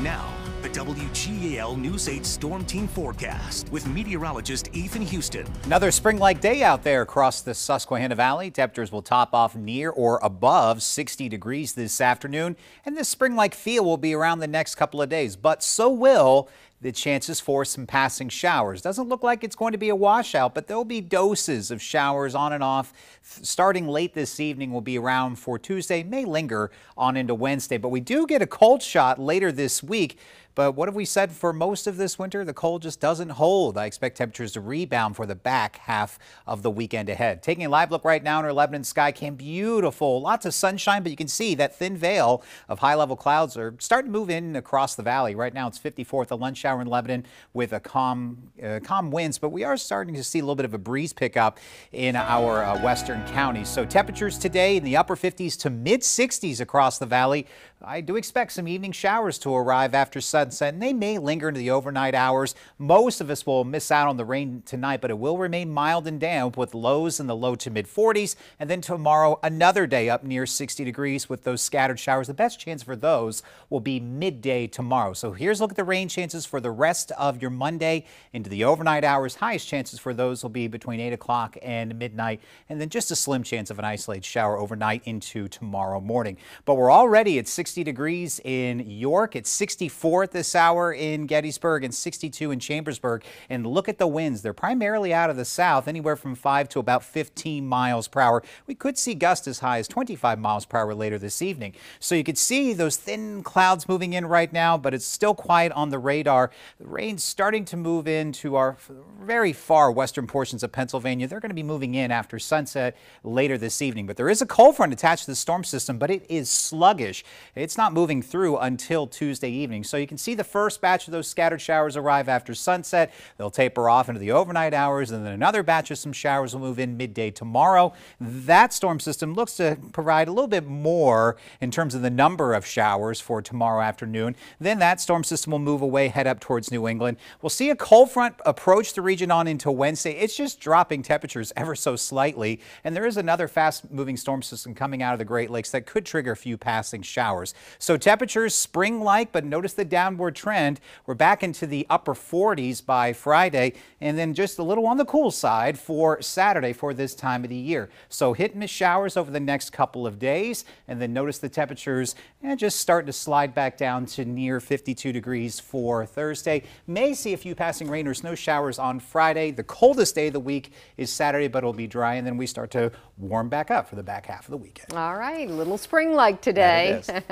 Now, the WGAL News 8 Storm Team Forecast with meteorologist Ethan Houston. Another spring like day out there across the Susquehanna Valley. Temperatures will top off near or above 60 degrees this afternoon, and this spring like feel will be around the next couple of days, but so will the chances for some passing showers. Doesn't look like it's going to be a washout, but there'll be doses of showers on and off starting late this evening will be around for Tuesday, may linger on into Wednesday, but we do get a cold shot later this week. But what have we said for most of this winter? The cold just doesn't hold. I expect temperatures to rebound for the back half of the weekend ahead. Taking a live look right now in our Lebanon sky cam, beautiful. Lots of sunshine, but you can see that thin veil of high level clouds are starting to move in across the valley. Right now it's 54 at the lunch hour in Lebanon with a calm, uh, calm winds, but we are starting to see a little bit of a breeze pick up in our uh, western counties. So temperatures today in the upper 50s to mid 60s across the valley. I do expect some evening showers to arrive after sunset, and they may linger into the overnight hours. Most of us will miss out on the rain tonight, but it will remain mild and damp with lows in the low to mid 40s. And then tomorrow, another day up near 60 degrees with those scattered showers. The best chance for those will be midday tomorrow. So here's a look at the rain chances for the rest of your Monday into the overnight hours. Highest chances for those will be between 8 o'clock and midnight, and then just a slim chance of an isolated shower overnight into tomorrow morning. But we're already at 60 60 degrees in York. It's 64 at this hour in Gettysburg and 62 in Chambersburg. And look at the winds. They're primarily out of the south, anywhere from 5 to about 15 miles per hour. We could see gusts as high as 25 miles per hour later this evening. So you could see those thin clouds moving in right now, but it's still quiet on the radar. The rain's starting to move into our very far western portions of Pennsylvania. They're going to be moving in after sunset later this evening. But there is a cold front attached to the storm system, but it is sluggish. It's not moving through until Tuesday evening. So you can see the first batch of those scattered showers arrive after sunset. They'll taper off into the overnight hours, and then another batch of some showers will move in midday tomorrow. That storm system looks to provide a little bit more in terms of the number of showers for tomorrow afternoon. Then that storm system will move away, head up towards New England. We'll see a cold front approach the region on into Wednesday. It's just dropping temperatures ever so slightly, and there is another fast moving storm system coming out of the Great Lakes that could trigger a few passing showers. So temperatures spring-like, but notice the downward trend. We're back into the upper 40s by Friday, and then just a little on the cool side for Saturday for this time of the year. So hit and miss showers over the next couple of days, and then notice the temperatures and just starting to slide back down to near 52 degrees for Thursday. May see a few passing rain or snow showers on Friday. The coldest day of the week is Saturday, but it'll be dry, and then we start to warm back up for the back half of the weekend. All right, little spring-like today.